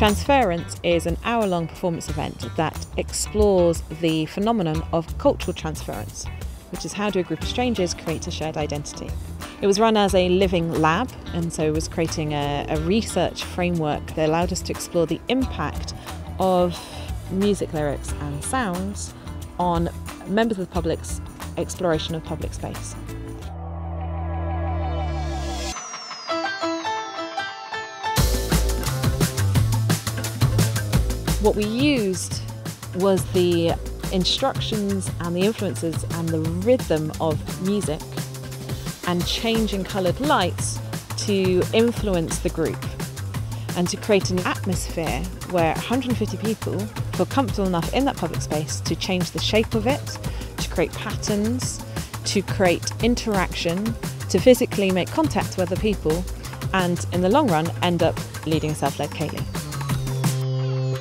Transference is an hour long performance event that explores the phenomenon of cultural transference, which is how do a group of strangers create a shared identity. It was run as a living lab, and so it was creating a, a research framework that allowed us to explore the impact of music lyrics and sounds on members of the public's exploration of public space. What we used was the instructions and the influences and the rhythm of music and changing coloured lights to influence the group and to create an atmosphere where 150 people feel comfortable enough in that public space to change the shape of it, to create patterns, to create interaction, to physically make contact with other people, and in the long run end up leading a self-led ceilidh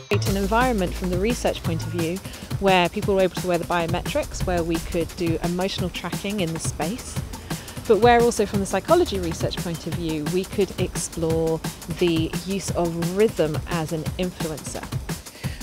create an environment from the research point of view where people were able to wear the biometrics, where we could do emotional tracking in the space, but where also from the psychology research point of view, we could explore the use of rhythm as an influencer.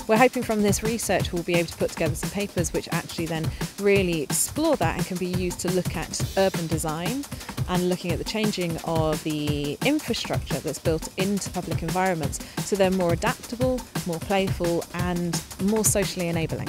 We're hoping from this research we'll be able to put together some papers which actually then really explore that and can be used to look at urban design and looking at the changing of the infrastructure that's built into public environments so they're more adaptable, more playful and more socially enabling.